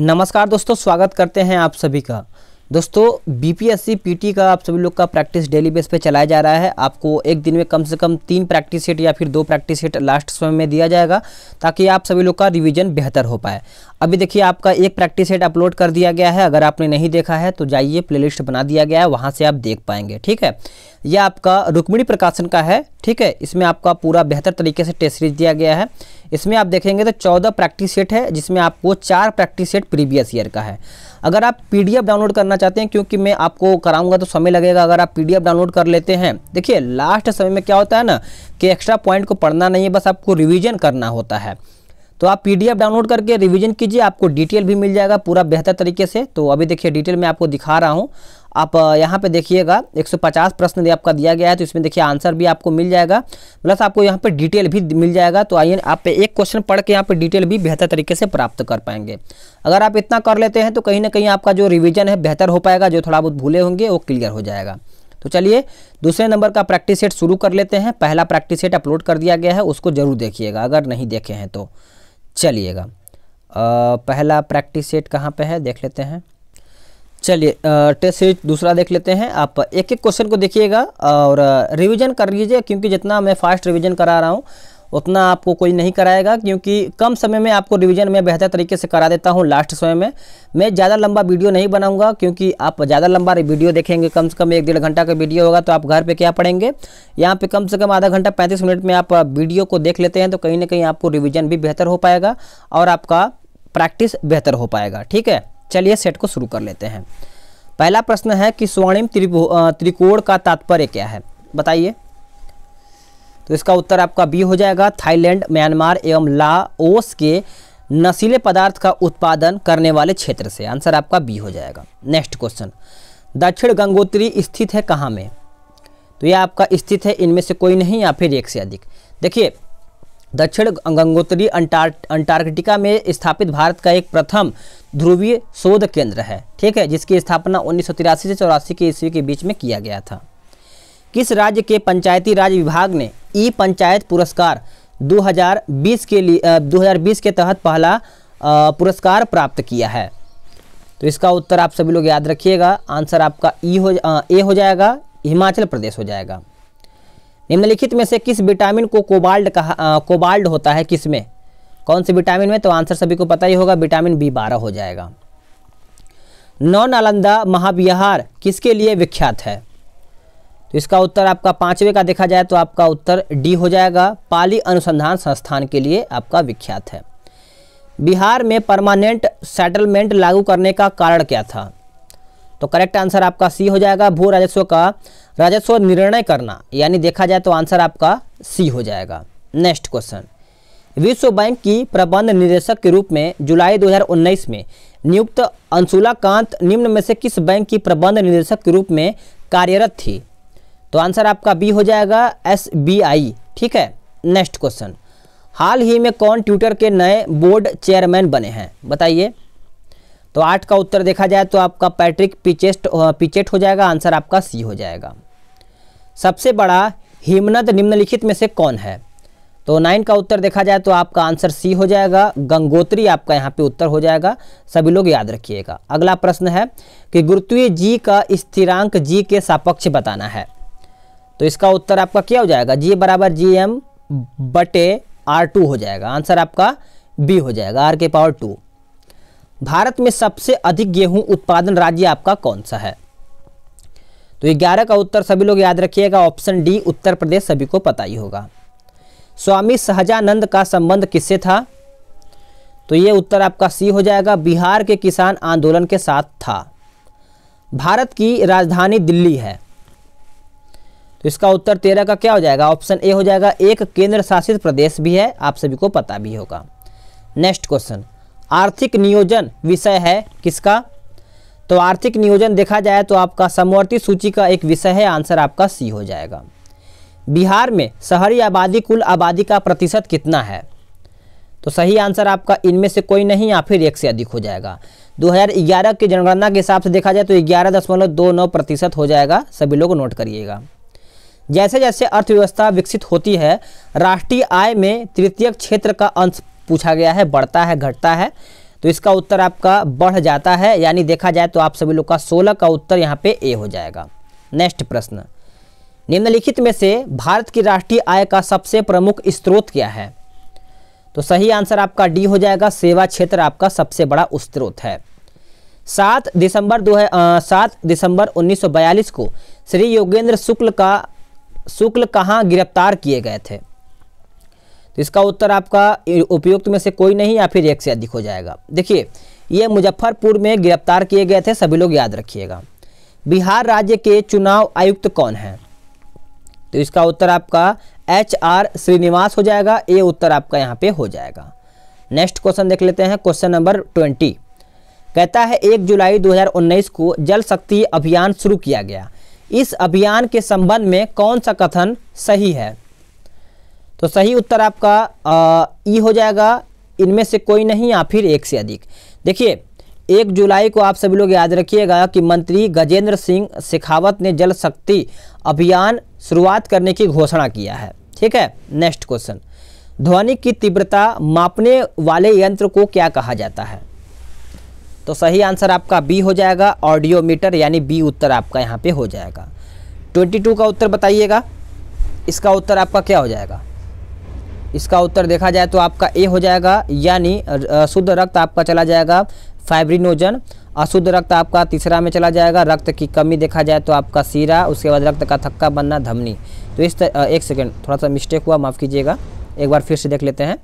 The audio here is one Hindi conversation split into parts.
नमस्कार दोस्तों स्वागत करते हैं आप सभी का। दोस्तों बीपीएससी पीटी का आप सभी लोग का प्रैक्टिस डेली बेस पे चलाया जा रहा है। आपको एक दिन में कम से कम तीन प्रैक्टिस सेट या फिर दो प्रैक्टिस सेट लास्ट समय में दिया जाएगा, ताकि आप सभी लोग का रिवीजन बेहतर हो पाए। अभी देखिए, आपका एक प्रैक्टिस सेट अपलोड कर दिया गया है। अगर आपने नहीं देखा है तो जाइए प्लेलिस्ट बना दिया गया है। वहाँ से आप देख पाएँगे, ठीक है? यह आपका रुक्मिणी प्रकाशन का है, ठीक है? इसमें आपका पूरा बेहतर तरीके से टेस्ट सीरीज़ दिया गया है। इसमें आप देखेंगे तो चौदह प्रैक्टिस सेट है, जिसमें आपको चार प्रैक्टिस सेट प्रीवियस ईयर का है। अगर आप पीडीएफ डाउनलोड करना चाहते हैं, क्योंकि मैं आपको कराऊँगा तो समय लगेगा, अगर आप पीडीएफ डाउनलोड कर लेते हैं। देखिए लास्ट समय में क्या होता है ना, कि एक्स्ट्रा पॉइंट को पढ़ना नहीं है, बस आपको रिविजन करना होता है। तो आप पीडीएफ डाउनलोड करके रिविजन कीजिए, आपको डिटेल भी मिल जाएगा पूरा बेहतर तरीके से। तो अभी देखिए डिटेल मैं आपको दिखा रहा हूँ। आप यहाँ पे देखिएगा 150 प्रश्न आपका दिया गया है तो इसमें देखिए आंसर भी आपको मिल जाएगा, प्लस आपको यहाँ पे डिटेल भी मिल जाएगा तो आइए आप एक क्वेश्चन पढ़ के यहाँ पे डिटेल भी बेहतर तरीके से प्राप्त कर पाएँगे। अगर आप इतना कर लेते हैं तो कहीं ना कहीं आपका जो रिविजन है, बेहतर हो पाएगा, जो थोड़ा बहुत भूले होंगे, वो क्लियर हो जाएगा। तो चलिए, दूसरे नंबर का प्रैक्टिस सेट शुरू कर लेते हैं, पहला प्रैक्टिस सेट अपलोड कर दिया गया है, उसको ज़रूर देखिएगा, अगर नहीं देखे हैं तो। चलिएगा पहला प्रैक्टिस सेट कहाँ पे है, देख लेते हैं। चलिए टेस्ट सीरीज़ दूसरा देख लेते हैं। आप एक एक क्वेश्चन को देखिएगा और रिवीजन कर लीजिए, क्योंकि जितना मैं फास्ट रिवीजन करा रहा हूँ, उतना आपको कोई नहीं कराएगा, क्योंकि कम समय में आपको रिवीजन में बेहतर तरीके से करा देता हूँ लास्ट समय में। मैं ज़्यादा लंबा वीडियो नहीं बनाऊँगा, क्योंकि आप ज़्यादा लंबा वीडियो देखेंगे, कम से कम एक डेढ़ घंटा का वीडियो होगा तो आप घर पे क्या पढ़ेंगे? यहाँ पे कम से कम आधा घंटा पैंतीस मिनट में आप वीडियो को देख लेते हैं तो कहीं ना कहीं आपको रिविजन भी बेहतर हो पाएगा और आपका प्रैक्टिस बेहतर हो पाएगा, ठीक है? चलिए सेट को शुरू कर लेते हैं। पहला प्रश्न है कि स्वर्णिम त्रिकोण का तात्पर्य क्या है? बताइए। तो इसका उत्तर आपका बी हो जाएगा। थाईलैंड, म्यांमार एवं लाओस के नशीले पदार्थ का उत्पादन करने वाले क्षेत्र से। आंसर आपका बी हो जाएगा। Next question. दक्षिण गंगोत्री स्थित है कहाँ में? तो यह आपका स्थित है, इनमें से कोई नहीं या फिर एक से अधिक। देखिए दक्षिण गंगोत्री अंटार्कटिका में स्थापित भारत का एक प्रथम ध्रुवीय शोध केंद्र है, ठीक है, जिसकी स्थापना उन्नीस सौ तिरासी से चौरासी के ईस्वी के बीच में किया गया था। किस राज्य के पंचायती राज विभाग ने ई पंचायत पुरस्कार 2020 के लिए 2020 के तहत पहला पुरस्कार प्राप्त किया है? तो इसका उत्तर आप सभी लोग याद रखिएगा, आंसर आपका ई हो ए हो जाएगा, हिमाचल प्रदेश हो जाएगा। निम्नलिखित में से किस विटामिन को कोबाल्ड कहा कोबाल्ड होता है, किसमें? कौन से विटामिन में? तो आंसर सभी को पता ही होगा, विटामिन बी बारह हो जाएगा। नौ नालंदा महाविहार किसके लिए विख्यात है? तो इसका उत्तर आपका पाँचवें का देखा जाए तो आपका उत्तर डी हो जाएगा। पाली अनुसंधान संस्थान के लिए आपका विख्यात है। बिहार में परमानेंट सेटलमेंट लागू करने का कारण क्या था? तो करेक्ट आंसर आपका सी हो जाएगा, भू राजस्व का राजस्व निर्णय करना। यानी देखा जाए तो आंसर आपका सी हो जाएगा। नेक्स्ट क्वेश्चन विश्व बैंक की प्रबंध निदेशक के रूप में जुलाई 2019 में नियुक्त अंशुला कांत निम्न में से किस बैंक की प्रबंध निदेशक के रूप में कार्यरत थी? तो आंसर आपका बी हो जाएगा एस बी आई ठीक है? नेक्स्ट क्वेश्चन हाल ही में कौन ट्विटर के नए बोर्ड चेयरमैन बने हैं? बताइए। तो आठ का उत्तर देखा जाए तो आपका पैट्रिक पिचेस्ट पिचेट हो जाएगा, आंसर आपका सी हो जाएगा। सबसे बड़ा हिमनद निम्नलिखित में से कौन है? तो नाइन का उत्तर देखा जाए तो आपका आंसर सी हो जाएगा, गंगोत्री आपका यहाँ पे उत्तर हो जाएगा, सभी लोग याद रखिएगा। अगला प्रश्न है कि गुरुत्वीय जी का स्थिरांक जी के सापक्ष बताना है। तो इसका उत्तर आपका क्या हो जाएगा? जी बराबर जी एम बटे आर टू हो जाएगा, आंसर आपका बी हो जाएगा, आर के पावर टू। भारत में सबसे अधिक गेहूँ उत्पादन राज्य आपका कौन सा है? तो ग्यारह का उत्तर सभी लोग याद रखिएगा, ऑप्शन डी उत्तर प्रदेश, सभी को पता ही होगा। स्वामी सहजानंद का संबंध किससे था? तो ये उत्तर आपका सी हो जाएगा, बिहार के किसान आंदोलन के साथ था। भारत की राजधानी दिल्ली है। तो इसका उत्तर तेरह का क्या हो जाएगा? ऑप्शन ए हो जाएगा, एक केंद्र शासित प्रदेश भी है, आप सभी को पता भी होगा। Next question. आर्थिक नियोजन विषय है किसका? तो आर्थिक नियोजन देखा जाए तो आपका समवर्ती सूची का एक विषय है, आंसर आपका सी हो जाएगा। बिहार में शहरी आबादी कुल आबादी का प्रतिशत कितना है? तो सही आंसर आपका इनमें से कोई नहीं, या फिर एक से अधिक हो जाएगा। 2011 की जनगणना के हिसाब से देखा जाए तो ग्यारह दशमलव दो नौ प्रतिशत हो जाएगा, सभी लोग नोट करिएगा। जैसे जैसे अर्थव्यवस्था विकसित होती है, राष्ट्रीय आय में तृतीय क्षेत्र का अंश पूछा गया है, बढ़ता है, घटता है। तो इसका उत्तर आपका बढ़ जाता है, यानी देखा जाए तो आप सभी लोग का 16 का उत्तर यहाँ पे ए हो जाएगा। नेक्स्ट प्रश्न। निम्नलिखित में से भारत की राष्ट्रीय आय का सबसे प्रमुख स्रोत क्या है? तो सही आंसर आपका डी हो जाएगा, सेवा क्षेत्र आपका सबसे बड़ा स्रोत है। सात दिसंबर दो सात दिसंबर 1942 को श्री योगेंद्र शुक्ल का, शुक्ल कहाँ गिरफ़्तार किए गए थे? तो इसका उत्तर आपका उपयुक्त में से कोई नहीं या फिर एक से अधिक हो जाएगा। देखिए, ये मुजफ्फरपुर में गिरफ़्तार किए गए थे, सभी लोग याद रखिएगा। बिहार राज्य के चुनाव आयुक्त कौन है? तो इसका उत्तर आपका एच आर श्रीनिवास हो जाएगा, ये उत्तर आपका यहाँ पे हो जाएगा। नेक्स्ट क्वेश्चन देख लेते हैं, क्वेश्चन नंबर ट्वेंटी। कहता है, एक जुलाई 2019 को जल शक्ति अभियान शुरू किया गया। इस अभियान के संबंध में कौन सा कथन सही है? तो सही उत्तर आपका ई हो जाएगा। इनमें से कोई नहीं, या फिर एक से अधिक। देखिए, एक जुलाई को आप सभी लोग याद रखिएगा कि मंत्री गजेंद्र सिंह शेखावत ने जल शक्ति अभियान शुरुआत करने की घोषणा किया है। ठीक है, नेक्स्ट क्वेश्चन। ध्वनि की तीव्रता मापने वाले यंत्र को क्या कहा जाता है? तो सही आंसर आपका बी हो जाएगा ऑडियोमीटर यानी बी उत्तर आपका यहाँ पे हो जाएगा। 22 का उत्तर बताइएगा। इसका उत्तर आपका क्या हो जाएगा? इसका उत्तर देखा जाए तो आपका ए हो जाएगा यानी शुद्ध रक्त आपका चला जाएगा फाइब्रिनोजन अशुद्ध रक्त आपका तीसरा में चला जाएगा रक्त की कमी देखा जाए तो आपका सीरा उसके बाद रक्त का थक्का बनना धमनी। तो इस तर, एक सेकेंड थोड़ा सा मिस्टेक हुआ माफ़ कीजिएगा एक बार फिर से देख लेते हैं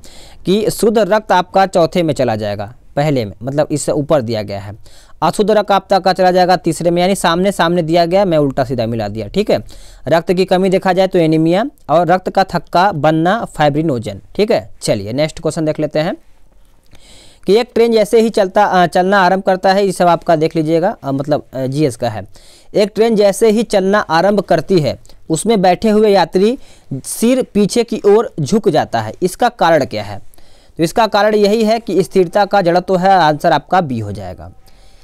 कि शुद्ध रक्त आपका चौथे में चला जाएगा पहले में मतलब इससे ऊपर दिया गया है। अशुद्ध रक्त आपका का चला जाएगा तीसरे में, यानी सामने सामने दिया गया, मैं उल्टा सीधा मिला दिया, ठीक है? रक्त की कमी देखा जाए तो एनीमिया और रक्त का थक्का, बनना फाइब्रिनोजन, ठीक है? चलिए, नेक्स्ट क्वेश्चन देख लेते हैं कि एक ट्रेन जैसे ही चलता चलना आरंभ करता है, ये सब आपका देख लीजिएगा मतलब जीएस का है। एक ट्रेन जैसे ही चलना आरंभ करती है, उसमें बैठे हुए यात्री सिर पीछे की ओर झुक जाता है। इसका कारण क्या है? तो इसका कारण यही है कि स्थिरता का जड़त्व है, आंसर आपका बी हो जाएगा।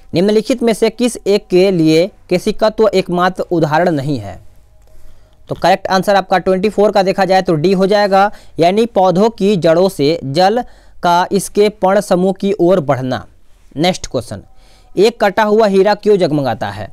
निम्नलिखित में से किस एक के लिए केसिकत्व एकमात्र उदाहरण नहीं है? तो करेक्ट आंसर आपका 24 का देखा जाए तो डी हो जाएगा, यानी पौधों की जड़ों से जल का इसके पर्ण समूह की ओर बढ़ना। नेक्स्ट क्वेश्चन एक कटा हुआ हीरा क्यों जगमगाता है?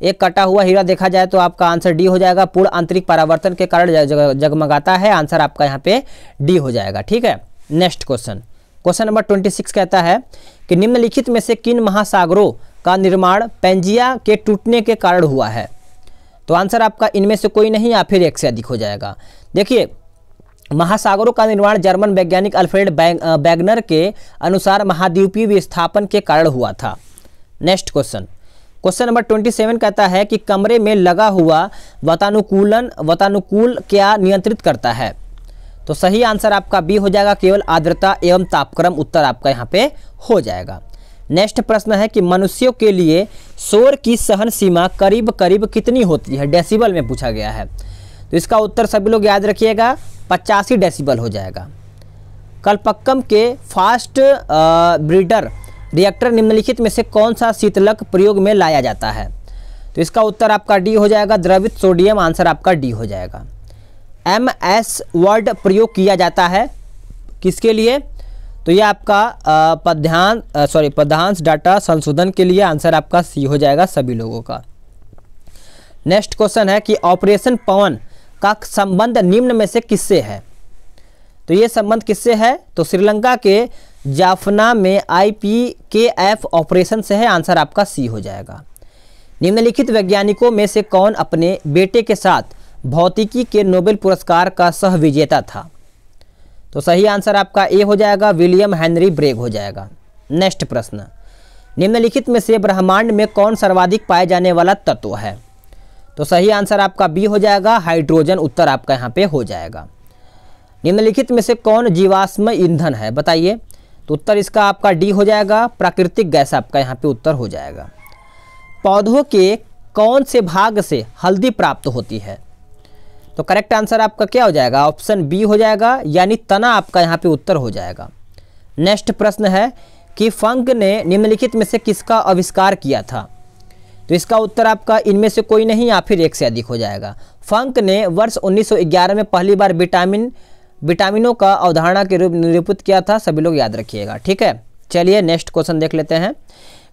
एक कटा हुआ हीरा देखा जाए तो आपका आंसर डी हो जाएगा, पूर्ण आंतरिक परावर्तन के कारण जगमगाता है। आंसर आपका यहाँ पे डी हो जाएगा, ठीक है? Next question question number twenty six कहता है कि निम्नलिखित में से किन महासागरों का निर्माण पेंजिया के टूटने के कारण हुआ है? तो आंसर आपका इनमें से कोई नहीं या फिर एक से अधिक हो जाएगा। देखिए, महासागरों का निर्माण जर्मन वैज्ञानिक अल्फ्रेड बैगनर के अनुसार महाद्वीपीय विस्थापन के कारण हुआ था। Next question question number twenty seven कहता है कि कमरे में लगा हुआ वतानुकूलन, वतानुकूल क्या नियंत्रित करता है? तो सही आंसर आपका बी हो जाएगा, केवल आर्द्रता एवं तापक्रम उत्तर आपका यहाँ पे हो जाएगा। नेक्स्ट प्रश्न है कि मनुष्यों के लिए शोर की सहन सीमा करीब करीब कितनी होती है? डेसिबल में पूछा गया है। तो इसका उत्तर सभी लोग याद रखिएगा, पचासी डेसिबल हो जाएगा। कलपक्कम के फास्ट ब्रीडर, रिएक्टर निम्नलिखित में से कौन सा शीतलक प्रयोग में लाया जाता है? तो इसका उत्तर आपका डी हो जाएगा, द्रवित सोडियम, आंसर आपका डी हो जाएगा। एम एस वर्ड प्रयोग किया जाता है। किसके लिए? तो ये आपका पद्यान सॉरी पदांश डाटा संशोधन के लिए आंसर आपका सी हो जाएगा सभी लोगों का। नेक्स्ट क्वेश्चन है कि ऑपरेशन पवन का संबंध निम्न में से किससे है? तो ये संबंध किससे है? तो श्रीलंका के जाफना में आईपी के एफ़ ऑपरेशन से है, आंसर आपका सी हो जाएगा। निम्नलिखित वैज्ञानिकों में से कौन अपने बेटे के साथ भौतिकी के नोबेल पुरस्कार का सह विजेता था। तो सही आंसर आपका ए हो जाएगा, विलियम हेनरी ब्रेग हो जाएगा। नेक्स्ट प्रश्न। निम्नलिखित में से ब्रह्मांड में कौन सर्वाधिक पाए जाने वाला तत्व है? तो सही आंसर आपका बी हो जाएगा, हाइड्रोजन उत्तर आपका यहाँ पे हो जाएगा। निम्नलिखित में से कौन जीवाश्म ईंधन है, बताइए? तो उत्तर इसका आपका डी हो जाएगा, प्राकृतिक गैस आपका यहाँ पे उत्तर हो जाएगा। पौधों के कौन से भाग से हल्दी प्राप्त होती है? तो करेक्ट आंसर आपका क्या हो जाएगा? ऑप्शन बी हो जाएगा, यानी तना आपका यहाँ पे उत्तर हो जाएगा। नेक्स्ट प्रश्न है कि फंक ने निम्नलिखित में से किसका आविष्कार किया था? तो इसका उत्तर आपका, इनमें से कोई नहीं या फिर एक से अधिक हो जाएगा। फंक ने वर्ष 1911 में पहली बार विटामिन विटामिनों का अवधारणा के रूप निरूपित किया था, सभी लोग याद रखिएगा, ठीक है? चलिए नेक्स्ट क्वेश्चन देख लेते हैं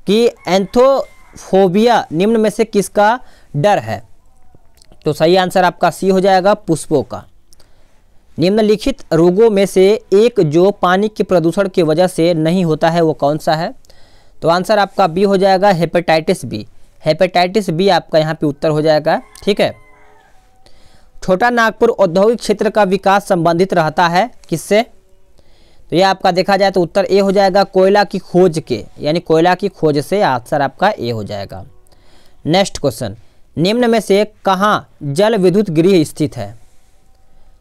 कि एंथोफोबिया निम्न में से किसका डर है? तो सही आंसर आपका सी हो जाएगा पुष्पों का। निम्नलिखित रोगों में से एक जो पानी के प्रदूषण की वजह से नहीं होता है, वो कौन सा है? तो आंसर आपका बी हो जाएगा हेपेटाइटिस बी। हेपेटाइटिस बी आपका यहाँ पे उत्तर हो जाएगा, ठीक है? छोटा नागपुर औद्योगिक क्षेत्र का विकास संबंधित रहता है, किससे? तो ये आपका देखा जाए तो उत्तर ए हो जाएगा कोयला की खोज के, यानी कोयला की खोज से आंसर आपका ए हो जाएगा। Next question. निम्न में से कहाँ जल विद्युत गृह स्थित है?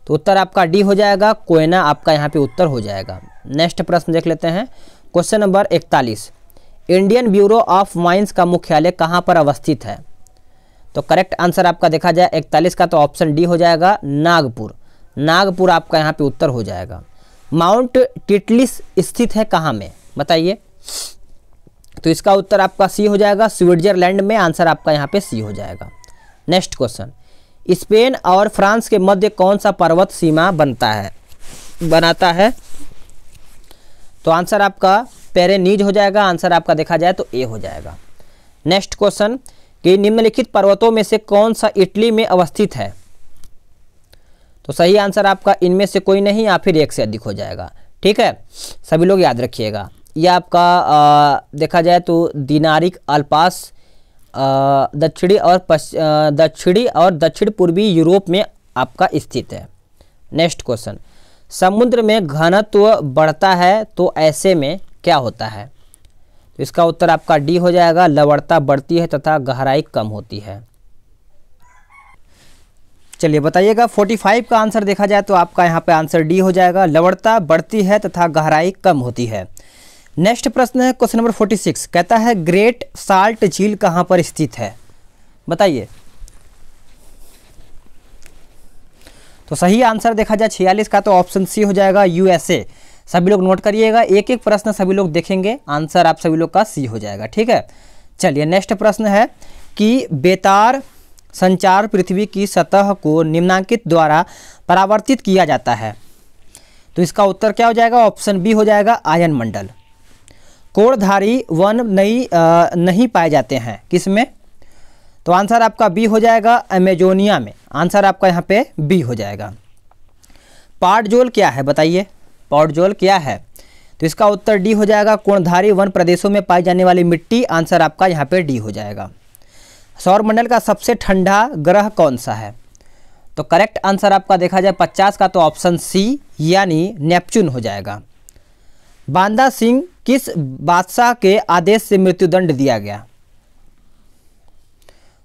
तो उत्तर आपका डी हो जाएगा, कोयना आपका यहाँ पे उत्तर हो जाएगा। नेक्स्ट प्रश्न देख लेते हैं। क्वेश्चन नंबर इकतालीस। इंडियन ब्यूरो ऑफ़ माइंस का मुख्यालय कहाँ पर अवस्थित है? तो करेक्ट आंसर आपका देखा जाए, इकतालीस का तो ऑप्शन डी हो जाएगा, नागपुर। नागपुर आपका यहाँ पे उत्तर हो जाएगा। माउंट टिटलिस स्थित है कहाँ में? बताइए। तो इसका उत्तर आपका सी हो जाएगा। स्विट्जरलैंड में आंसर आपका यहाँ पे सी हो जाएगा। Next question. स्पेन और फ्रांस के मध्य कौन सा पर्वत सीमा बनता है? बनाता है। तो आंसर आपका पेरेनीज हो जाएगा। आंसर आपका देखा जाए तो ए हो जाएगा। Next question. कि निम्नलिखित पर्वतों में से कौन सा इटली में अवस्थित है? तो सही आंसर आपका इनमें से कोई नहीं, या फिर एक से अधिक हो जाएगा। ठीक है? सभी लोग याद रखिएगा। यह आपका आ, देखा जाए तो दिनारिक अल्पास दक्षिणी और दक्षिणी और दक्षिण पूर्वी यूरोप में आपका स्थित है। Next question. समुद्र में घनत्व बढ़ता है तो ऐसे में क्या होता है? तो इसका उत्तर आपका डी हो जाएगा। लवणता बढ़ती है तथा गहराई कम होती है। चलिए बताइएगा 45 का आंसर देखा जाए तो आपका यहाँ पे आंसर डी हो जाएगा। लवणता बढ़ती है तथा गहराई कम होती है। नेक्स्ट प्रश्न है, क्वेश्चन नंबर 46 कहता है, ग्रेट साल्ट झील कहाँ पर स्थित है? बताइए। तो सही आंसर देखा जाए, छियालीस का तो ऑप्शन सी हो जाएगा यूएसए सभी लोग नोट करिएगा एक एक प्रश्न सभी लोग देखेंगे, आंसर आप सभी लोग का सी हो जाएगा, ठीक है? चलिए, नेक्स्ट प्रश्न है कि बेतार संचार पृथ्वी की सतह को निम्नांकित द्वारा परावर्तित किया जाता है। तो इसका उत्तर क्या हो जाएगा? ऑप्शन बी हो जाएगा आयन मंडल। कोणधारी वन नहीं आ, नहीं पाए जाते हैं। किसमें? तो आंसर आपका बी हो जाएगा अमेजोनिया में। आंसर आपका यहाँ पे बी हो जाएगा। पार्टजोल क्या है बताइए? पाउडजोल क्या है? तो इसका उत्तर डी हो जाएगा। कोणधारी वन प्रदेशों में पाई जाने वाली मिट्टी आंसर आपका यहाँ पे डी हो जाएगा। सौरमंडल का सबसे ठंडा ग्रह कौन सा है? तो करेक्ट आंसर आपका देखा जाए 50 का तो ऑप्शन सी यानी नेपच्यून हो जाएगा। बांदा सिंह किस बादशाह के आदेश से मृत्युदंड दिया गया?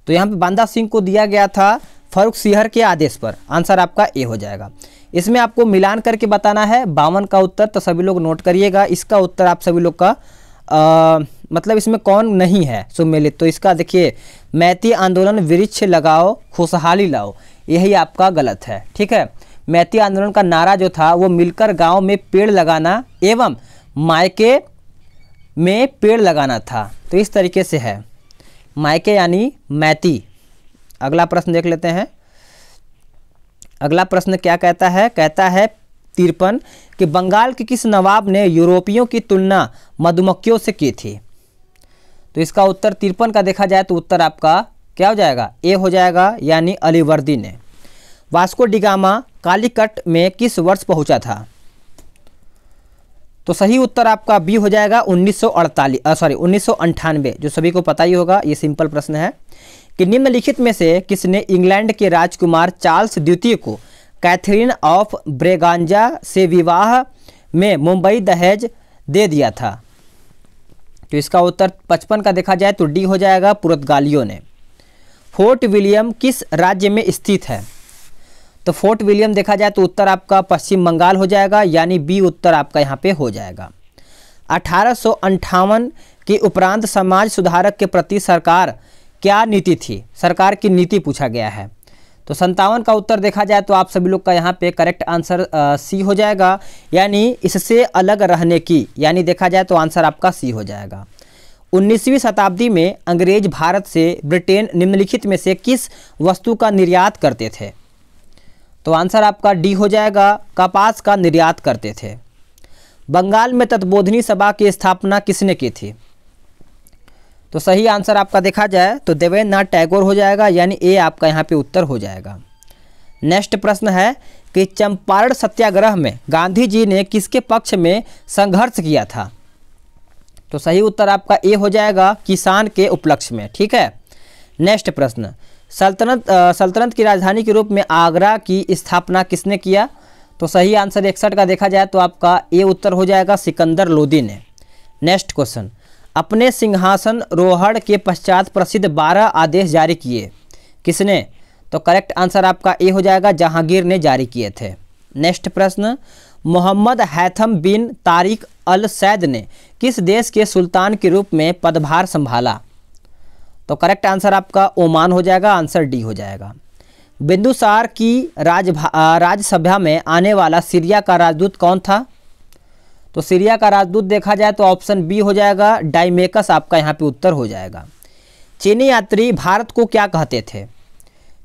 तो यहाँ पे बांदा सिंह को दिया गया था फरुख सिहर के आदेश पर। आंसर आपका ए हो जाएगा। इसमें आपको मिलान करके बताना है। बावन का उत्तर तो सभी लोग नोट करिएगा। इसका उत्तर आप सभी लोग का आ, मतलब इसमें कौन नहीं है सुमेलित तो इसका देखिए मैती आंदोलन वृक्ष लगाओ खुशहाली लाओ। यही आपका गलत है। ठीक है? मैती आंदोलन का नारा जो था वो मिलकर गाँव में पेड़ लगाना एवं मायके में पेड़ लगाना था। तो इस तरीके से है। मायके यानी मैती। अगला प्रश्न देख लेते हैं। अगला प्रश्न क्या कहता है? कहता है तिरपन कि बंगाल के किस नवाब ने यूरोपियों की तुलना मधुमक्खियों से की थी? तो इसका उत्तर तिरपन का देखा जाए तो उत्तर आपका क्या हो जाएगा? ए हो जाएगा यानी अलीवर्दी ने। वास्को डिगामा कालीकट में किस वर्ष पहुँचा था? तो सही उत्तर आपका बी हो जाएगा उन्नीस सौ अड़तालीस सॉरी उन्नीस जो सभी को पता ही होगा, ये सिंपल प्रश्न है। कि निम्नलिखित में से किसने इंग्लैंड के राजकुमार चार्ल्स द्वितीय को कैथरीन ऑफ़ ब्रेगांजा से विवाह में मुंबई दहेज दे दिया था? तो इसका उत्तर पचपन का देखा जाए तो डी हो जाएगा पुर्तगालियों ने। फोर्ट विलियम किस राज्य में स्थित है? तो फोर्ट विलियम देखा जाए तो उत्तर आपका पश्चिम बंगाल हो जाएगा, यानी बी उत्तर आपका यहाँ पे हो जाएगा। अठारह के उपरांत समाज सुधारक के प्रति सरकार क्या नीति थी? सरकार की नीति पूछा गया है। तो संतावन का उत्तर देखा जाए तो आप सभी लोग का यहाँ पे करेक्ट आंसर सी हो जाएगा, यानी इससे अलग रहने की, यानी देखा जाए तो आंसर आपका सी हो जाएगा। 19वीं शताब्दी में अंग्रेज़ भारत से ब्रिटेन निम्नलिखित में से किस वस्तु का निर्यात करते थे? तो आंसर आपका डी हो जाएगा, कपास का निर्यात करते थे। बंगाल में तत्बोधनी सभा की स्थापना किसने की थी? तो सही आंसर आपका देखा जाए तो देवेंद्र नाथ टैगोर हो जाएगा, यानी ए आपका यहाँ पे उत्तर हो जाएगा। नेक्स्ट प्रश्न है कि चंपारण सत्याग्रह में गांधी जी ने किसके पक्ष में संघर्ष किया था? तो सही उत्तर आपका ए हो जाएगा, किसान के उपलक्ष्य में, ठीक है? नेक्स्ट प्रश्न सल्तनत सल्तनत की राजधानी के रूप में आगरा की स्थापना किसने किया? तो सही आंसर इकसठ का देखा जाए तो आपका ए उत्तर हो जाएगा सिकंदर लोदी ने। Next question. अपने सिंहासन रोहड़ के पश्चात प्रसिद्ध बारह आदेश जारी किए। किसने? तो करेक्ट आंसर आपका ए हो जाएगा जहांगीर ने जारी किए थे। नेक्स्ट प्रश्न। मोहम्मद हैथम बिन तारिक अल सैद ने किस देश के सुल्तान के रूप में पदभार संभाला? तो करेक्ट आंसर आपका ओमान हो जाएगा आंसर डी हो जाएगा। बिंदुसार की राज राज्यसभा में आने वाला सीरिया का राजदूत कौन था? तो सीरिया का राजदूत देखा जाए तो ऑप्शन बी हो जाएगा, डाइमेकस आपका यहाँ पे उत्तर हो जाएगा। चीनी यात्री भारत को क्या कहते थे?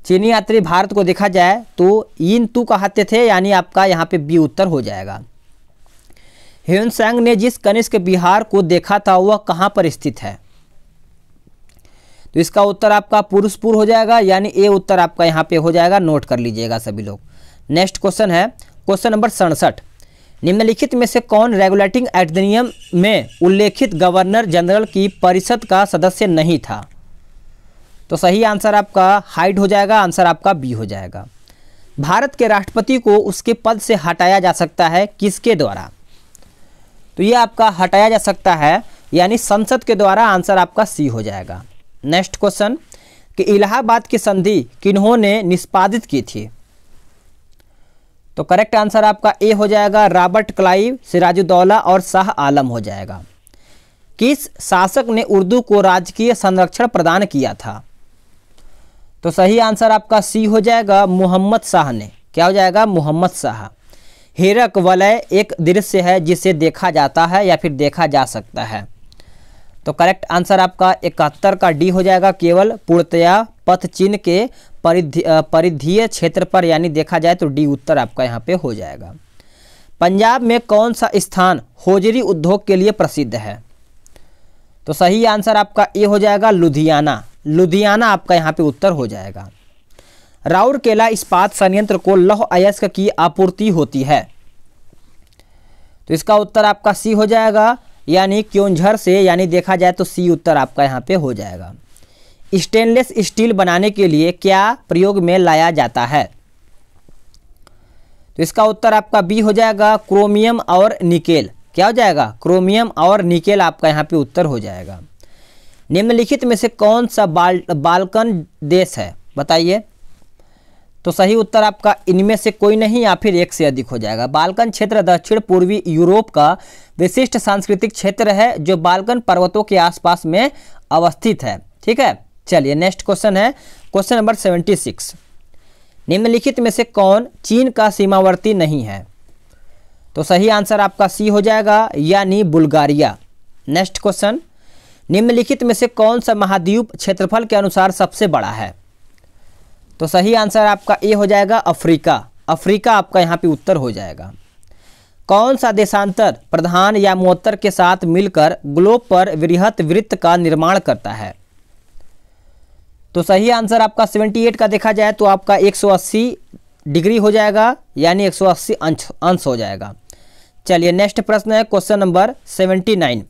चीनी यात्री भारत को देखा जाए तो इन तू कहते थे, यानी आपका यहाँ पे बी उत्तर हो जाएगा। ह्यून ह्यूनसैंग ने जिस कनिष्क बिहार को देखा था, वह कहाँ पर स्थित है? तो इसका उत्तर आपका पुरुषपुर हो जाएगा, यानी ए उत्तर आपका यहाँ पे हो जाएगा। नोट कर लीजिएगा सभी लोग। नेक्स्ट क्वेश्चन है, क्वेश्चन नंबर सड़सठ। निम्नलिखित में से कौन रेगुलेटिंग अधिनियम में उल्लेखित गवर्नर जनरल की परिषद का सदस्य नहीं था? तो सही आंसर आपका हाइड हो जाएगा, आंसर आपका बी हो जाएगा। भारत के राष्ट्रपति को उसके पद से हटाया जा सकता है किसके द्वारा? तो ये आपका हटाया जा सकता है, यानी संसद के द्वारा आंसर आपका सी हो जाएगा। नेक्स्ट क्वेश्चन, कि इलाहाबाद की संधि किन्होंने निष्पादित की थी? तो करेक्ट आंसर आपका ए हो जाएगा, रॉबर्ट क्लाइव सिराजुद्दौला और शाह आलम हो जाएगा। किस शासक ने उर्दू को राजकीय संरक्षण प्रदान किया था? तो सही आंसर आपका सी हो जाएगा, मोहम्मद शाह ने। क्या हो जाएगा? मोहम्मद शाह। हिरक वलय एक दृश्य है जिसे देखा जाता है या फिर देखा जा सकता है। तो करेक्ट आंसर आपका इकहत्तर का डी हो जाएगा, केवल पूर्णतया पथ चिन्ह के परिधि परिधीय क्षेत्र पर यानी देखा जाए तो डी उत्तर आपका यहाँ पे हो जाएगा। पंजाब में कौन सा स्थान होजरी उद्योग के लिए प्रसिद्ध है? तो सही आंसर आपका ए हो जाएगा, लुधियाना। लुधियाना आपका यहाँ पे उत्तर हो जाएगा। राउरकेला इस्पात संयंत्र को लौह अयस्क की आपूर्ति होती है। तो इसका उत्तर आपका सी हो जाएगा यानी क्योंझर से यानी देखा जाए तो सी उत्तर आपका यहाँ पे हो जाएगा। स्टेनलेस स्टील बनाने के लिए क्या प्रयोग में लाया जाता है? तो इसका उत्तर आपका बी हो जाएगा, क्रोमियम और निकेल। क्या हो जाएगा? क्रोमियम और निकेल आपका यहाँ पे उत्तर हो जाएगा। निम्नलिखित में से कौन सा बाल, बाल्कन देश है? बताइए। तो सही उत्तर आपका इनमें से कोई नहीं, या फिर एक से अधिक हो जाएगा। बाल्कन क्षेत्र दक्षिण पूर्वी यूरोप का विशिष्ट सांस्कृतिक क्षेत्र है, जो बाल्कन पर्वतों के आसपास में अवस्थित है। ठीक है? चलिए, नेक्स्ट क्वेश्चन है। Question number seventy six. निम्नलिखित में से कौन चीन का सीमावर्ती नहीं है? तो सही आंसर आपका सी हो जाएगा, यानी बुल्गारिया। Next question. निम्नलिखित में से कौन सा महाद्वीप क्षेत्रफल के अनुसार सबसे बड़ा है? तो सही आंसर आपका ए हो जाएगा अफ्रीका। अफ्रीका आपका यहाँ पे उत्तर हो जाएगा। कौन सा देशांतर प्रधान या मोत्तर के साथ मिलकर ग्लोब पर वृहत वृत्त का निर्माण करता है? तो सही आंसर आपका 78 का देखा जाए तो आपका 180 डिग्री हो जाएगा, यानी 180 अंश अंश हो जाएगा। चलिए नेक्स्ट प्रश्न है, क्वेश्चन नंबर 79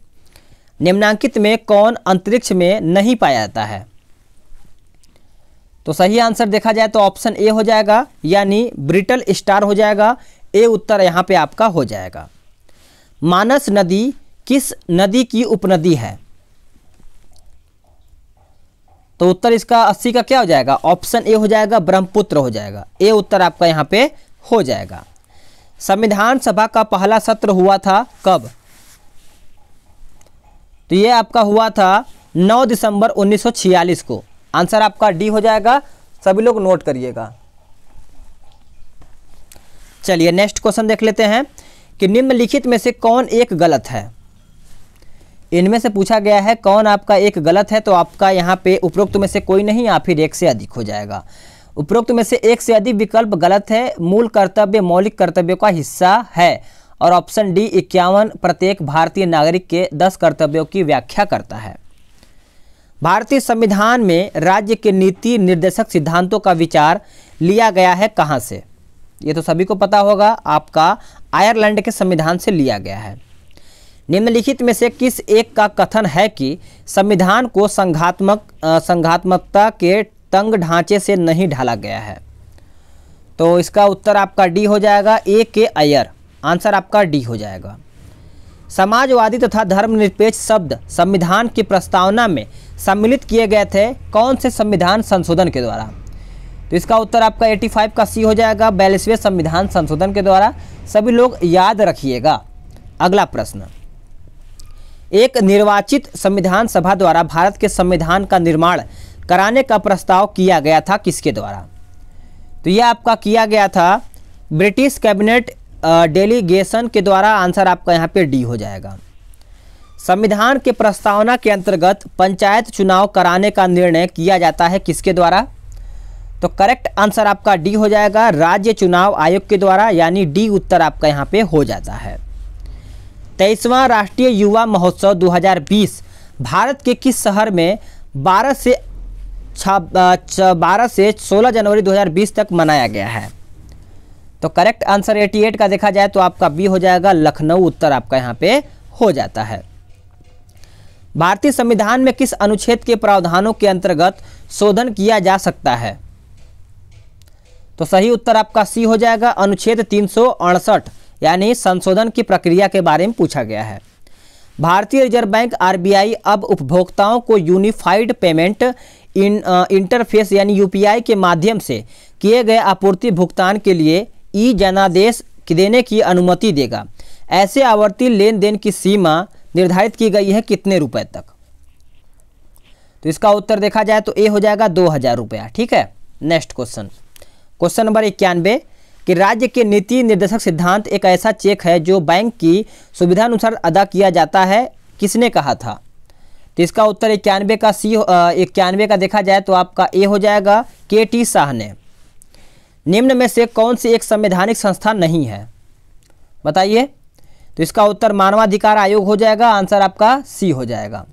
निम्नांकित में कौन अंतरिक्ष में नहीं पाया जाता है? तो सही आंसर देखा जाए तो ऑप्शन ए हो जाएगा, यानी ब्रिटल स्टार हो जाएगा। ए उत्तर यहाँ पे आपका हो जाएगा। मानस नदी किस नदी की उपनदी है? तो उत्तर इसका 80 का क्या हो जाएगा? ऑप्शन ए हो जाएगा, ब्रह्मपुत्र हो जाएगा। ए उत्तर आपका यहाँ पे हो जाएगा। संविधान सभा का पहला सत्र हुआ था कब? तो ये आपका हुआ था 9 दिसंबर 1946 को। आंसर आपका डी हो जाएगा। सभी लोग नोट करिएगा। चलिए, नेक्स्ट क्वेश्चन देख लेते हैं कि निम्नलिखित में से कौन एक गलत है? इनमें से पूछा गया है, कौन आपका एक गलत है? तो आपका यहाँ पे उपरोक्त में से कोई नहीं या फिर एक से अधिक हो जाएगा। उपरोक्त में से एक से अधिक विकल्प गलत है, मूल कर्तव्य, मौलिक कर्तव्यों का हिस्सा है। और ऑप्शन डी, इक्यावन प्रत्येक भारतीय नागरिक के दस कर्तव्यों की व्याख्या करता है। भारतीय संविधान में राज्य के नीति निर्देशक सिद्धांतों का विचार लिया गया है कहाँ से? ये तो सभी को पता होगा, आपका आयरलैंड के संविधान से लिया गया है। निम्नलिखित में से किस एक का कथन है कि संविधान को संघात्मक संघात्मकता के तंग ढांचे से नहीं ढाला गया है? तो इसका उत्तर आपका डी हो जाएगा, ए के अयर आंसर आपका डी हो जाएगा। समाजवादी तथा धर्मनिरपेक्ष शब्द संविधान की प्रस्तावना में सम्मिलित किए गए थे कौन से संविधान संशोधन के द्वारा? तो इसका उत्तर आपका 85 का सी हो जाएगा बैलिसवें संविधान संशोधन के द्वारा। सभी लोग याद रखिएगा। अगला प्रश्न। एक निर्वाचित संविधान सभा द्वारा भारत के संविधान का निर्माण कराने का प्रस्ताव किया गया था किसके द्वारा? तो यह आपका किया गया था ब्रिटिश कैबिनेट डेलीगेशन के द्वारा आंसर आपका यहाँ पे डी हो जाएगा। संविधान के प्रस्तावना के अंतर्गत पंचायत चुनाव कराने का निर्णय किया जाता है किसके द्वारा? तो करेक्ट आंसर आपका डी हो जाएगा, राज्य चुनाव आयोग के द्वारा, यानी डी उत्तर आपका यहाँ पे हो जाता है। तेईसवां राष्ट्रीय युवा महोत्सव 2020 भारत के किस शहर में 12 से बारह से 16 जनवरी 2020 तक मनाया गया है? तो करेक्ट आंसर 88 का देखा जाए तो आपका बी हो जाएगा लखनऊ, उत्तर आपका यहाँ पे हो जाता है। भारतीय संविधान में किस अनुच्छेद के प्रावधानों के अंतर्गत शोधन किया जा सकता है? तो सही उत्तर आपका सी हो जाएगा, अनुच्छेद तीन सौ अड़सठ, यानी संशोधन की प्रक्रिया के बारे में पूछा गया है। भारतीय रिज़र्व बैंक आरबीआई अब उपभोक्ताओं को यूनिफाइड पेमेंट इन इंटरफेस यानी यूपीआई के माध्यम से किए गए आपूर्ति भुगतान के लिए ई जनादेश देने की अनुमति देगा? ऐसे आवर्ती लेन देन की सीमा निर्धारित की गई है कितने रुपए तक? तो इसका उत्तर देखा जाए तो ए हो जाएगा दो हज़ार रुपया। ठीक है? नेक्स्ट क्वेश्चन क्वेश्चन नंबर इक्यानवे, कि राज्य के नीति निर्देशक सिद्धांत एक ऐसा चेक है जो बैंक की सुविधा अनुसार अदा किया जाता है। किसने कहा था? तो इसका उत्तर इक्यानवे का सी इक्यानवे का देखा जाए तो आपका ए हो जाएगा के टी शाह ने। निम्न में से कौन सी एक संवैधानिक संस्था नहीं है? बताइए। तो इसका उत्तर मानवाधिकार आयोग हो जाएगा, आंसर आपका सी हो जाएगा।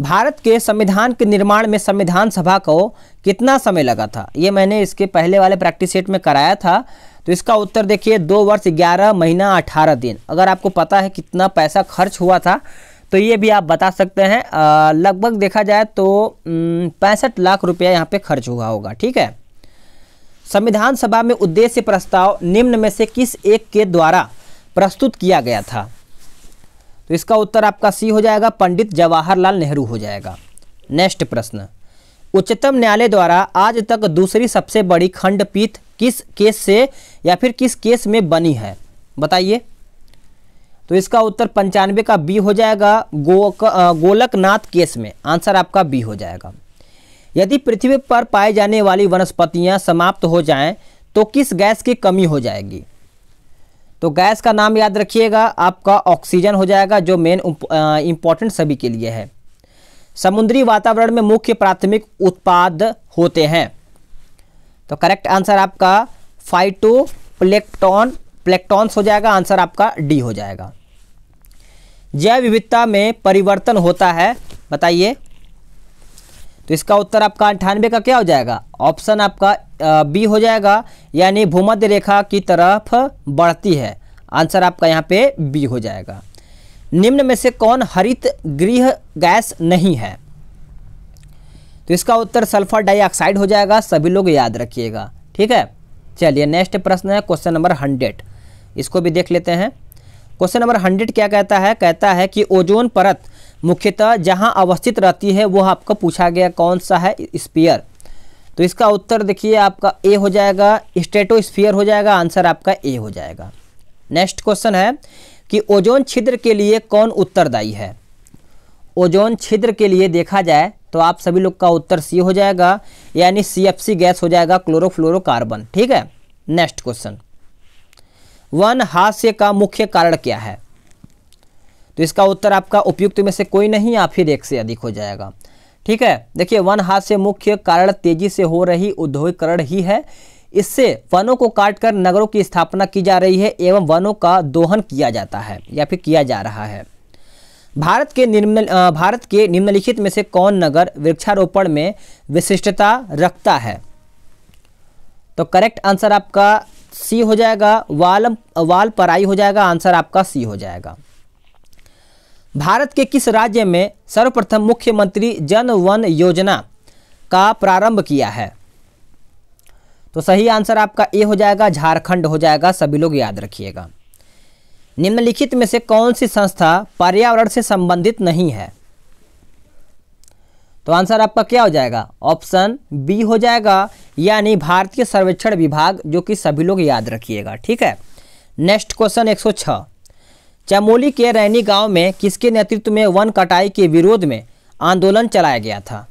भारत के संविधान के निर्माण में संविधान सभा को कितना समय लगा था? ये मैंने इसके पहले वाले प्रैक्टिस सेट में कराया था। तो इसका उत्तर देखिए, दो वर्ष, ग्यारह महीना, अठारह दिन। अगर आपको पता है कितना पैसा खर्च हुआ था तो ये भी आप बता सकते हैं। लगभग देखा जाए तो पैंसठ लाख रुपया यहाँ पे खर्च हुआ होगा, ठीक है? संविधान सभा में उद्देश्य प्रस्ताव निम्न में से किस एक के द्वारा प्रस्तुत किया गया था? तो इसका उत्तर आपका सी हो जाएगा, पंडित जवाहरलाल नेहरू हो जाएगा। नेक्स्ट प्रश्न। उच्चतम न्यायालय द्वारा आज तक दूसरी सबसे बड़ी खंडपीठ किस केस से या फिर किस केस में बनी है? बताइए। तो इसका उत्तर पंचानवे का बी हो जाएगा, गो गोलकनाथ केस में। आंसर आपका बी हो जाएगा। यदि पृथ्वी पर पाए जाने वाली वनस्पतियाँ समाप्त हो जाएँ तो किस गैस की कमी हो जाएगी? तो गैस का नाम याद रखिएगा, आपका ऑक्सीजन हो जाएगा, जो मेन इंपॉर्टेंट सभी के लिए है। समुद्री वातावरण में मुख्य प्राथमिक उत्पाद होते हैं। तो करेक्ट आंसर आपका फाइटो प्लेक्टॉन प्लेक्टॉन्स हो जाएगा आंसर आपका डी हो जाएगा। जैव विविधता में परिवर्तन होता है, बताइए। तो इसका उत्तर आपका अंठानवे का क्या हो जाएगा? ऑप्शन आपका बी हो जाएगा, यानी भूमध्य रेखा की तरफ़ बढ़ती है। आंसर आपका यहाँ पे बी हो जाएगा। निम्न में से कौन हरित गृह गैस नहीं है? तो इसका उत्तर सल्फ़र डाइऑक्साइड हो जाएगा, सभी लोग याद रखिएगा। ठीक है? चलिए नेक्स्ट प्रश्न है क्वेश्चन नंबर हंड्रेड इसको भी देख लेते हैं। क्वेश्चन नंबर हंड्रेड क्या कहता है? कहता है कि ओजोन परत मुख्यतः जहाँ अवस्थित रहती है वह आपको पूछा गया कौन सा है स्पीयर तो इसका उत्तर देखिए, आपका ए हो जाएगा स्टेटोस्फीयर हो जाएगा आंसर आपका ए हो जाएगा। नेक्स्ट क्वेश्चन है कि ओजोन छिद्र के लिए कौन उत्तरदायी है? ओजोन छिद्र के लिए देखा जाए तो आप सभी लोग का उत्तर सी हो जाएगा, यानी सीएफसी गैस हो जाएगा क्लोरोफ्लोरोकार्बन ठीक है? नेक्स्ट क्वेश्चन वन हास्य का मुख्य कारण क्या है? तो इसका उत्तर आपका उपयुक्त में से कोई नहीं या फिर एक से अधिक हो जाएगा। ठीक है? देखिए, वन हाथ से मुख्य कारण तेज़ी से हो रही उद्योगीकरण ही है। इससे वनों को काटकर नगरों की स्थापना की जा रही है एवं वनों का दोहन किया जाता है या फिर किया जा रहा है। भारत के निम्न भारत के निम्नलिखित में से कौन नगर वृक्षारोपण में विशिष्टता रखता है? तो करेक्ट आंसर आपका सी हो जाएगा वाल वाल पराई हो जाएगा, आंसर आपका सी हो जाएगा। भारत के किस राज्य में सर्वप्रथम मुख्यमंत्री जन वन योजना का प्रारंभ किया है? तो सही आंसर आपका ए हो जाएगा, झारखंड हो जाएगा, सभी लोग याद रखिएगा। निम्नलिखित में से कौन सी संस्था पर्यावरण से संबंधित नहीं है? तो आंसर आपका क्या हो जाएगा? ऑप्शन बी हो जाएगा, यानी भारतीय सर्वेक्षण विभाग, जो कि सभी लोग याद रखिएगा, ठीक है? नेक्स्ट क्वेश्चन 106 चमोली के रैनी गाँव में किसके नेतृत्व में वन कटाई के विरोध में आंदोलन चलाया गया था?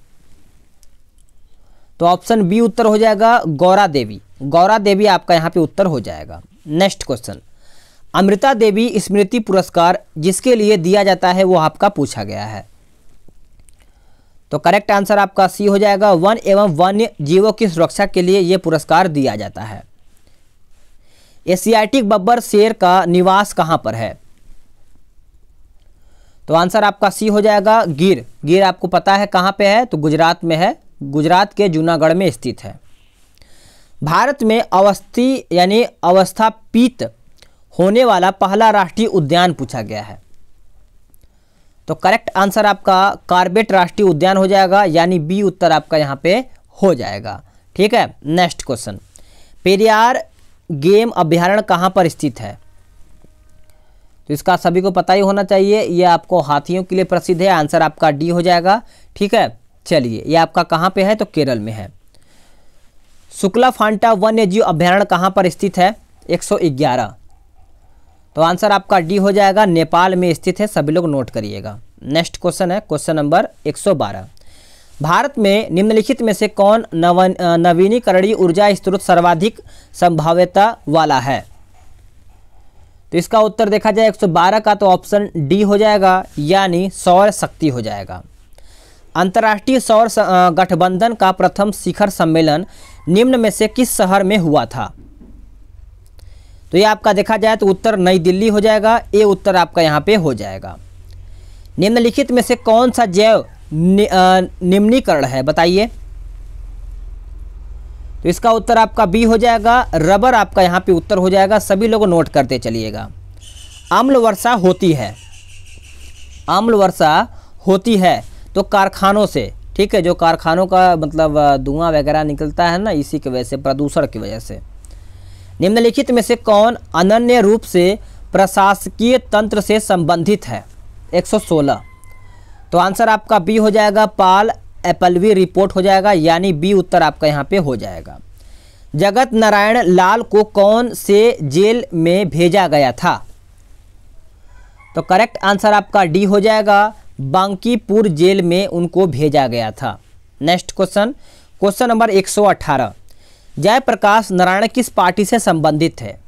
तो ऑप्शन बी उत्तर हो जाएगा गौरा देवी। गौरा देवी आपका यहाँ पे उत्तर हो जाएगा। Next question. अमृता देवी स्मृति पुरस्कार जिसके लिए दिया जाता है वो आपका पूछा गया है। तो करेक्ट आंसर आपका सी हो जाएगा वन एवं वन्य जीवों की सुरक्षा के लिए ये पुरस्कार दिया जाता है। एशियाटिक बब्बर शेर का निवास कहाँ पर है? तो आंसर आपका सी हो जाएगा गिर। गिर आपको पता है कहाँ पे है? तो गुजरात में है। गुजरात के जूनागढ़ में स्थित है। भारत में अवस्थी यानी अवस्थापित होने वाला पहला राष्ट्रीय उद्यान पूछा गया है। तो करेक्ट आंसर आपका कार्बेट राष्ट्रीय उद्यान हो जाएगा, यानी बी उत्तर आपका यहाँ पे हो जाएगा। ठीक है? नेक्स्ट क्वेश्चन पेरियार गेम अभ्यारण्य कहाँ पर स्थित है? तो इसका सभी को पता ही होना चाहिए, ये आपको हाथियों के लिए प्रसिद्ध है। आंसर आपका डी हो जाएगा। ठीक है? चलिए, ये आपका कहाँ पे है? तो केरल में है। शुक्ला फांटा वन्य जीव अभ्यारण्य कहाँ पर स्थित है? 111 तो आंसर आपका डी हो जाएगा। नेपाल में स्थित है। सभी लोग नोट करिएगा। नेक्स्ट क्वेश्चन है। क्वेश्चन नंबर 112 भारत में निम्नलिखित में से कौन नवन, नवीनीकरणीय ऊर्जा स्रोत सर्वाधिक संभाव्यता वाला है? तो इसका उत्तर देखा जाए 112 का तो ऑप्शन डी हो जाएगा यानी सौर शक्ति हो जाएगा। अंतर्राष्ट्रीय सौर गठबंधन का प्रथम शिखर सम्मेलन निम्न में से किस शहर में हुआ था? तो ये आपका देखा जाए तो उत्तर नई दिल्ली हो जाएगा ये उत्तर आपका यहाँ पे हो जाएगा। निम्नलिखित में से कौन सा जैव नि, निम्नीकरण है बताइए। तो इसका उत्तर आपका बी हो जाएगा, रबर आपका यहाँ पे उत्तर हो जाएगा, सभी लोग नोट करते चलिएगा। अम्ल वर्षा होती है। अम्ल वर्षा होती है तो कारखानों से, ठीक है, जो कारखानों का मतलब धुआँ वगैरह निकलता है ना, इसी की वजह से, प्रदूषण की वजह से। निम्नलिखित में से कौन अनन्य रूप से प्रशासकीय तंत्र से संबंधित है? 116 तो आंसर आपका बी हो जाएगा, पाल एपलवी रिपोर्ट हो जाएगा, यानी बी उत्तर आपका यहाँ पे हो जाएगा। जगत नारायण लाल को कौन से जेल में भेजा गया था? तो करेक्ट आंसर आपका डी हो जाएगा। बांकीपुर जेल में उनको भेजा गया था। Next question question number 118 Jayaprakash Narayan किस पार्टी से संबंधित है?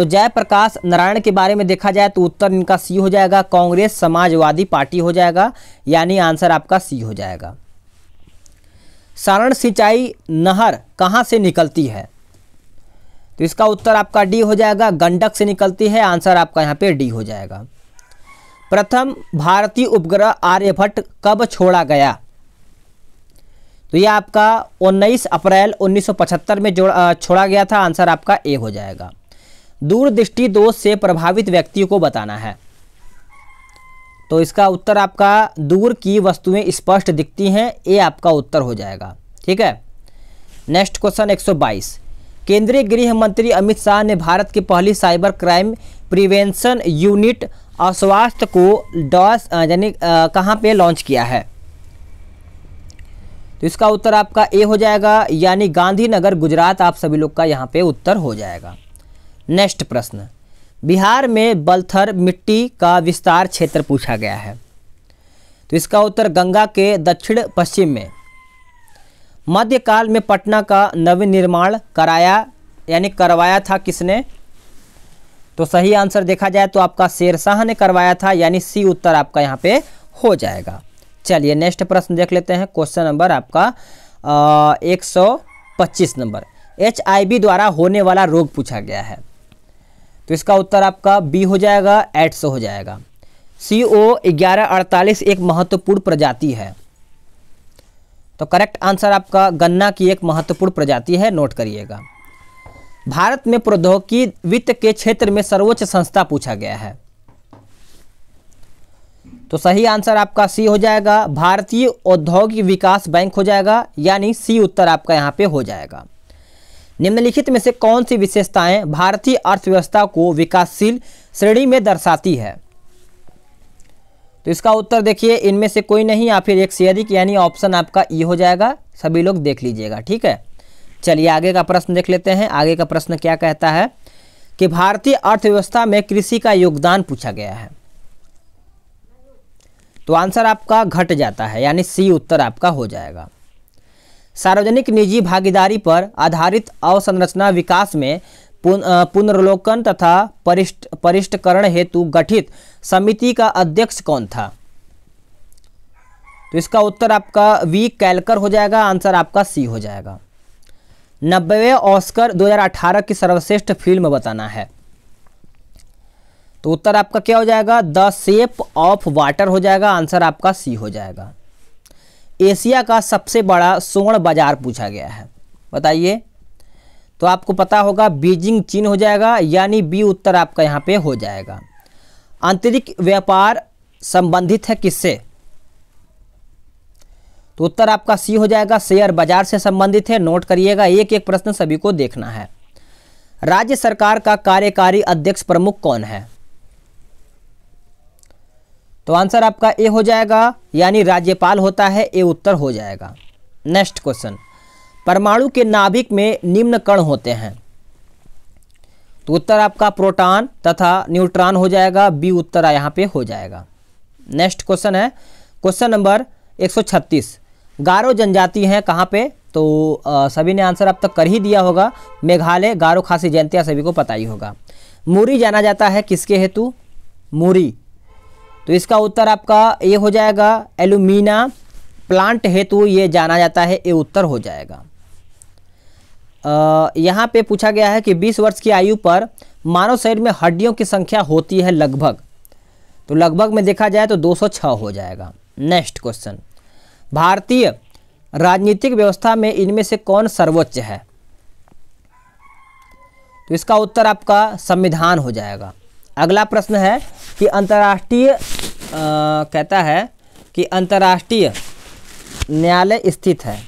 तो जयप्रकाश नारायण के बारे में देखा जाए तो उत्तर इनका सी हो जाएगा, कांग्रेस समाजवादी पार्टी हो जाएगा, यानी आंसर आपका सी हो जाएगा। सारण सिंचाई नहर कहाँ से निकलती है? तो इसका उत्तर आपका डी हो जाएगा, गंडक से निकलती है, आंसर आपका यहाँ पे डी हो जाएगा। प्रथम भारतीय उपग्रह आर्यभट्ट कब छोड़ा गया? तो यह आपका 19 अप्रैल 1975 में जोड़ा छोड़ा गया था, आंसर आपका ए हो जाएगा। दूरदृष्टि दोष से प्रभावित व्यक्ति को बताना है। तो इसका उत्तर आपका, दूर की वस्तुएँ स्पष्ट दिखती हैं, ये आपका उत्तर हो जाएगा। ठीक है? नेक्स्ट क्वेश्चन 122 केंद्रीय गृह मंत्री अमित शाह ने भारत की पहली साइबर क्राइम प्रिवेंशन यूनिट अस्वास्थ्य को डॉस यानी कहाँ पे लॉन्च किया है? तो इसका उत्तर आपका ए हो जाएगा, यानी गांधीनगर, गुजरात, आप सभी लोग का यहाँ पे उत्तर हो जाएगा। नेक्स्ट प्रश्न। बिहार में बलथर मिट्टी का विस्तार क्षेत्र पूछा गया है। तो इसका उत्तर गंगा के दक्षिण पश्चिम में। मध्यकाल में पटना का नवनिर्माण कराया, यानी करवाया था किसने? तो सही आंसर देखा जाए तो आपका शेरशाह ने करवाया था, यानी सी उत्तर आपका यहाँ पे हो जाएगा। चलिए नेक्स्ट प्रश्न देख लेते हैं। क्वेश्चन नंबर आपका सौ पच्चीस नंबर। एचआईबी द्वारा होने वाला रोग पूछा गया है। तो इसका उत्तर आपका बी हो जाएगा एड्स हो जाएगा। सी ओ ग्यारह अड़तालीस एक महत्वपूर्ण प्रजाति है। तो करेक्ट आंसर आपका गन्ना की एक महत्वपूर्ण प्रजाति है नोट करिएगा। भारत में प्रौद्योगिकी वित्त के क्षेत्र में सर्वोच्च संस्था पूछा गया है। तो सही आंसर आपका सी हो जाएगा, भारतीय औद्योगिक विकास बैंक हो जाएगा, यानी सी उत्तर आपका यहाँ पे हो जाएगा। निम्नलिखित में से कौन सी विशेषताएँ भारतीय अर्थव्यवस्था को विकासशील श्रेणी में दर्शाती है? तो इसका उत्तर देखिए, इनमें से कोई नहीं, या फिर एक से अधिक, यानी ऑप्शन आपका ई हो जाएगा। सभी लोग देख लीजिएगा, ठीक है? चलिए, आगे का प्रश्न देख लेते हैं। आगे का प्रश्न क्या कहता है कि भारतीय अर्थव्यवस्था में कृषि का योगदान पूछा गया है। तो आंसर आपका घट जाता है, यानी सी उत्तर आपका हो जाएगा। सार्वजनिक निजी भागीदारी पर आधारित अवसंरचना विकास में पुनर्लोकन तथा परिष्ट परिष्टकरण हेतु गठित समिति का अध्यक्ष कौन था? तो इसका उत्तर आपका वी कैलकर हो जाएगा, आंसर आपका सी हो जाएगा। नब्बे ऑस्कर 2018 की सर्वश्रेष्ठ फ़िल्म बताना है। तो उत्तर आपका क्या हो जाएगा? द सेप ऑफ़ वाटर हो जाएगा, आंसर आपका सी हो जाएगा। एशिया का सबसे बड़ा स्वर्ण बाज़ार पूछा गया है। बताइए। तो आपको पता होगा, बीजिंग चीन हो जाएगा, यानी बी उत्तर आपका यहाँ पे हो जाएगा। आंतरिक व्यापार संबंधित है किससे? तो उत्तर आपका सी हो जाएगा, शेयर बाज़ार से संबंधित है। नोट करिएगा एक एक प्रश्न सभी को देखना है। राज्य सरकार का कार्यकारी अध्यक्ष प्रमुख कौन है? तो आंसर आपका ए हो जाएगा यानी राज्यपाल होता है ए उत्तर हो जाएगा। Next question. परमाणु के नाभिक में निम्न कण होते हैं। तो उत्तर आपका प्रोटॉन तथा न्यूट्रॉन हो जाएगा बी उत्तर यहाँ पे हो जाएगा। नेक्स्ट क्वेश्चन है। क्वेश्चन नंबर 136 गारो जनजाति हैं कहाँ पे? तो आ, सभी ने आंसर अब तक कर ही दिया होगा। मेघालय गारो खासी जयंतिया सभी को पता ही होगा। मूरी जाना जाता है किसके हेतु? मूरी। तो इसका उत्तर आपका ये हो जाएगा, एलुमिना प्लांट हेतु ये जाना जाता है, ये उत्तर हो जाएगा। यहाँ पे पूछा गया है कि 20 वर्ष की आयु पर मानव शरीर में हड्डियों की संख्या होती है लगभग। तो लगभग में देखा जाए तो 206 हो जाएगा। Next question. भारतीय राजनीतिक व्यवस्था में इनमें से कौन सर्वोच्च है? तो इसका उत्तर आपका संविधान हो जाएगा। अगला प्रश्न है कि अंतर्राष्ट्रीय कहता है कि अंतर्राष्ट्रीय न्यायालय स्थित है।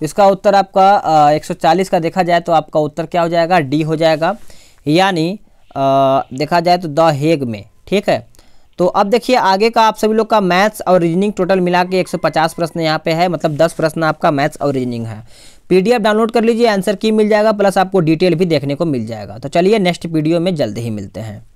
इसका उत्तर आपका आ, 140 का देखा जाए तो आपका उत्तर क्या हो जाएगा? डी हो जाएगा। यानी देखा जाए तो द हेग में ठीक है? तो अब देखिए आगे का आप सभी लोग का मैथ्स और रीजनिंग टोटल मिला के 150 प्रश्न यहाँ पे है मतलब 10 प्रश्न आपका मैथ्स और रीजनिंग है। पीडीएफ डाउनलोड कर लीजिए, आंसर की मिल जाएगा, प्लस आपको डिटेल भी देखने को मिल जाएगा। तो चलिए नेक्स्ट वीडियो में जल्द ही मिलते हैं।